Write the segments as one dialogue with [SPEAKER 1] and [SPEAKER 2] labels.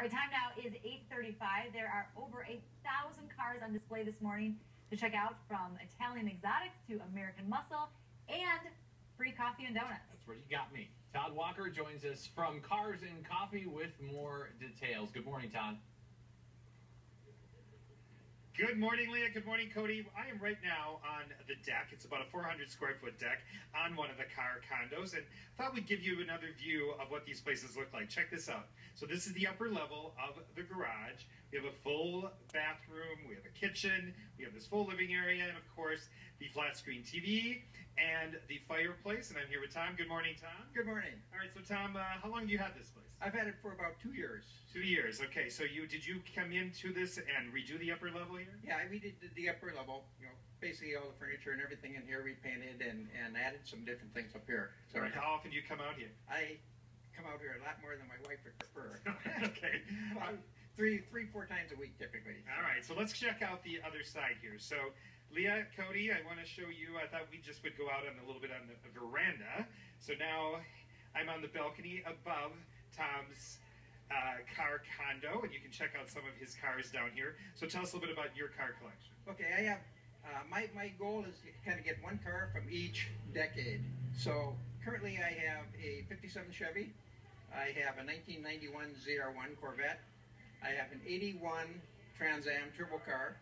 [SPEAKER 1] All right, time now is 8:35. There are over a thousand cars on display this morning to check out, from Italian exotics to American muscle, and free coffee and donuts.
[SPEAKER 2] That's where you got me. Todd Walker joins us from Cars and Coffee with more details. Good morning, Todd.
[SPEAKER 3] Good morning, Leah. Good morning, Cody. I am right now on the deck. It's about a 400 square foot deck on one of the car condos, and I thought we'd give you another view of what these places look like. Check this out. So this is the upper level of the garage. We have a full bathroom. We have a kitchen. We have this full living area, and of course the flat screen TV and the fireplace. And I'm here with Tom. Good morning, Tom.
[SPEAKER 4] Good morning.
[SPEAKER 3] All right. So Tom, uh, how long have you had this place?
[SPEAKER 4] I've had it for about two years.
[SPEAKER 3] Two years. Okay. So you did you come into this and redo the upper level here?
[SPEAKER 4] Yeah, we did the upper level. You know, basically all the furniture and everything in here we painted and, and added some different things up here.
[SPEAKER 3] So how often do you come out here?
[SPEAKER 4] I come out here a lot more than my wife would prefer.
[SPEAKER 3] okay.
[SPEAKER 4] About three, three, four times a week typically.
[SPEAKER 3] All right. So let's check out the other side here. So. Leah, Cody, I want to show you. I thought we just would go out on a little bit on the veranda. So now I'm on the balcony above Tom's uh, car condo, and you can check out some of his cars down here. So tell us a little bit about your car collection.
[SPEAKER 4] Okay, I have uh, my my goal is to kind of get one car from each decade. So currently, I have a '57 Chevy. I have a 1991 ZR1 Corvette. I have an 81 Trans Am turbo car.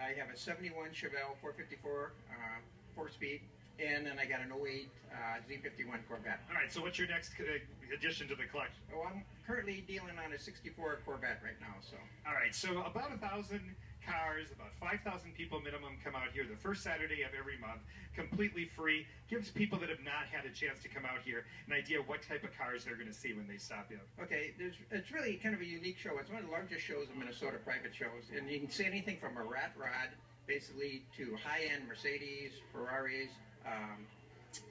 [SPEAKER 4] I have a 71 Chevelle 454 uh, four-speed, and then I got an 08 uh, Z51 Corvette.
[SPEAKER 3] All right, so what's your next uh, addition to the collection?
[SPEAKER 4] Oh, I'm currently dealing on a 64 Corvette right now. So.
[SPEAKER 3] All right, so about a thousand cars, about 5,000 people minimum come out here the first Saturday of every month, completely free. Gives people that have not had a chance to come out here an idea what type of cars they're going to see when they stop in.
[SPEAKER 4] Okay, there's, it's really kind of a unique show. It's one of the largest shows in Minnesota, private shows. And you can see anything from a rat rod, basically, to high-end Mercedes, Ferraris, um,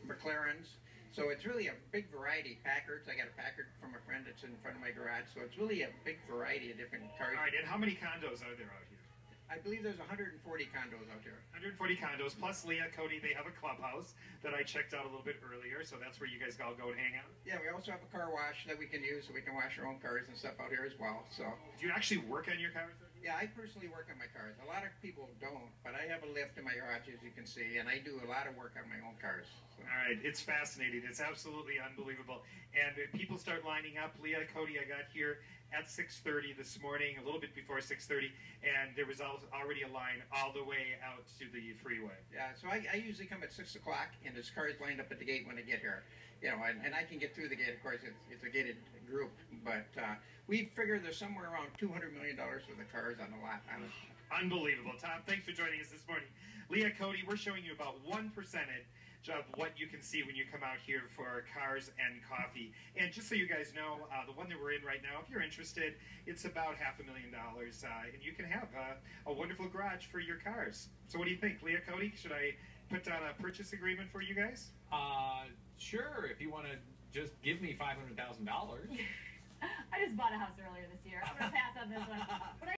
[SPEAKER 4] McLarens. So it's really a big variety. Packards, I got a Packard from a friend that's in front of my garage. So it's really a big variety of different cars.
[SPEAKER 3] All right, and how many condos are there out here?
[SPEAKER 4] I believe there's 140 condos out here.
[SPEAKER 3] 140 condos, plus Leah, Cody, they have a clubhouse that I checked out a little bit earlier, so that's where you guys all go and hang out.
[SPEAKER 4] Yeah, we also have a car wash that we can use, so we can wash our own cars and stuff out here as well. So.
[SPEAKER 3] Do you actually work on your cars?
[SPEAKER 4] Yeah, I personally work on my cars. A lot of people don't, but I have a lift in my garage, as you can see, and I do a lot of work on my own cars. So.
[SPEAKER 3] All right, it's fascinating. It's absolutely unbelievable. And people start lining up. Leah, Cody, I got here at 6.30 this morning, a little bit before 6.30, and there was already a line all the way out to the freeway.
[SPEAKER 4] Yeah, so I, I usually come at 6 o'clock, and there's cars lined up at the gate when I get here. You know, and, and I can get through the gate. Of course, it's, it's a gated group, but uh, we figure there's somewhere around $200 million worth of cars on the lot. On
[SPEAKER 3] Unbelievable. Tom, thanks for joining us this morning. Leah, Cody, we're showing you about one percentage of what you can see when you come out here for cars and coffee. And just so you guys know, uh, the one that we're in right now, if you're interested, it's about half a million dollars, uh, and you can have uh, a wonderful garage for your cars. So what do you think, Leah, Cody? Should I put down a purchase agreement for you guys?
[SPEAKER 2] Uh, sure. If you want to just give me five hundred thousand dollars.
[SPEAKER 1] I just bought a house earlier this year. I'm gonna pass on this one. But I